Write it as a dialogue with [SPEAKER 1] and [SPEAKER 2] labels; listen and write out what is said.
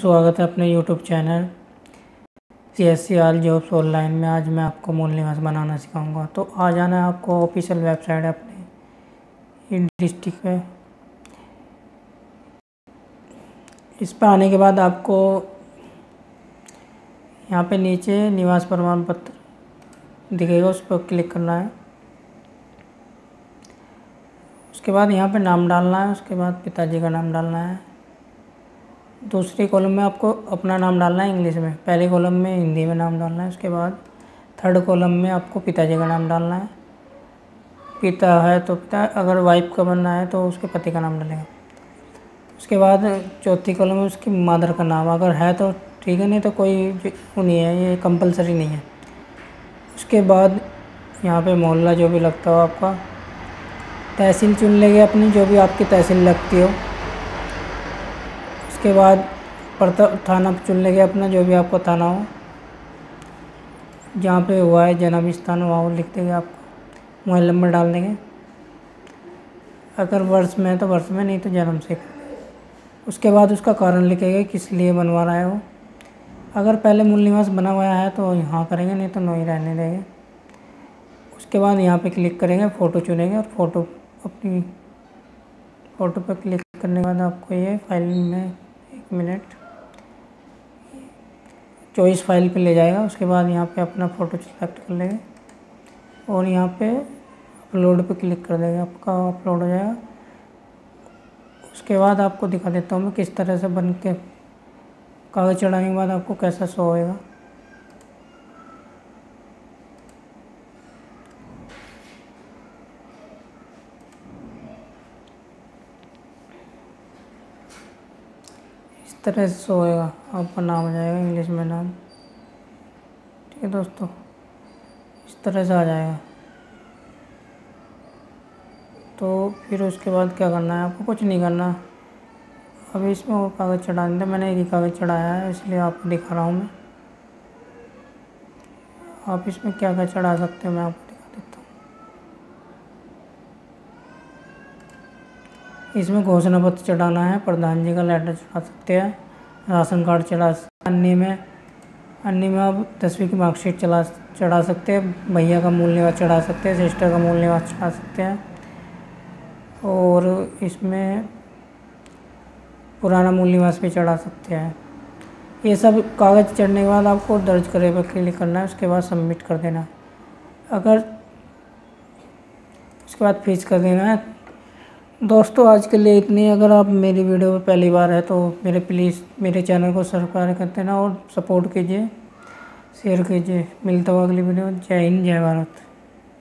[SPEAKER 1] स्वागत है अपने YouTube channel C S C all jobs online में। आज मैं आपको मूल निवास बनाना सिखाऊँगा। तो आ जाना है आपको ऑफिशियल वेबसाइट है अपने डिस्ट्रिक्ट पे। इस पर आने के बाद आपको यहाँ पे नीचे निवास प्रमाण पत्र दिखेगा, उस पर क्लिक करना है। उसके बाद यहाँ पे नाम डालना है, उसके बाद पिताजी का नाम डालना है। दूसरी कॉलम में आपको अपना नाम डालना है इंग्लिश में। पहले कॉलम में हिंदी में नाम डालना है, उसके बाद थर्ड कॉलम में आपको पिताजी का नाम डालना है। पिता है तो पिता, अगर वाइफ का बनना है तो उसके पति का नाम डालेगा। उसके बाद चौथी कॉलम में उसकी मदर का नाम, अगर है तो ठीक है, नहीं तो कोई वो नहीं है, ये कंपलसरी नहीं है। उसके बाद यहाँ पे मोहल्ला जो भी लगता हो आपका, तहसील चुन लेंगे अपनी, जो भी आपकी तहसील लगती हो। उसके बाद पड़ता थाना चुन लेंगे अपना, जो भी आपको थाना हो। जहाँ पे हुआ है जन्म स्थान, वहाँ लिख देंगे आपको। मोबाइल नंबर डाल देंगे। अगर वर्ष में है तो वर्ष में, नहीं तो जन्म से। उसके बाद उसका कारण लिखेगा किस लिए बनवा रहा है वो। अगर पहले मूल निवास बना हुआ है तो यहाँ करेंगे, नहीं तो नहीं रहने देंगे। उसके बाद यहाँ पे क्लिक करेंगे फ़ोटो चुनेंगे और फ़ोटो अपनी फ़ोटो पर क्लिक करने के बाद आपको ये फ़ाइल में मिनट। चॉइस फ़ाइल पे ले जाएगा, उसके बाद यहाँ पे अपना फ़ोटो सेलेक्ट कर लेंगे। और यहाँ पे अपलोड पे क्लिक कर देंगे, आपका अपलोड हो जाएगा। उसके बाद आपको दिखा देता हूँ मैं किस तरह से बन के कागज़ चढ़ाने के बाद आपको कैसा शो होएगा। तरह से होएगा आपका नाम आ जाएगा इंग्लिश में नाम। ठीक है दोस्तों, इस तरह से आ जाएगा। तो फिर उसके बाद क्या करना है? आपको कुछ नहीं करना। अभी इसमें और कागज़ चढ़ा देते मैंने एक ही कागज़ चढ़ाया है, इसलिए आपको दिखा रहा हूँ मैं। आप इसमें क्या क्या चढ़ा सकते हो मैं आपको इसमें घोषणा पत्र चढ़ाना है प्रधान जी का लेटर चढ़ा सकते हैं, राशन कार्ड चढ़ा अन्य में अन्य में आप दसवीं की मार्कशीट चला चढ़ा सकते हैं, भैया का मूल निवास चढ़ा सकते हैं, सिस्टर का मूल निवास चढ़ा सकते हैं, और इसमें पुराना मूल निवास भी चढ़ा सकते हैं। ये सब कागज़ चढ़ने के बाद आपको दर्ज करे पर क्लिक करना है, उसके बाद सबमिट कर देना। अगर उसके बाद फ़ीस कर देना है दोस्तों, आज के लिए इतनी। अगर आप मेरी वीडियो पर पहली बार है तो मेरे प्लीज़ मेरे चैनल को सब्सक्राइब कर देना और सपोर्ट कीजिए, शेयर कीजिए। मिलता हुआ अगली वीडियो जय हिंद, जय भारत।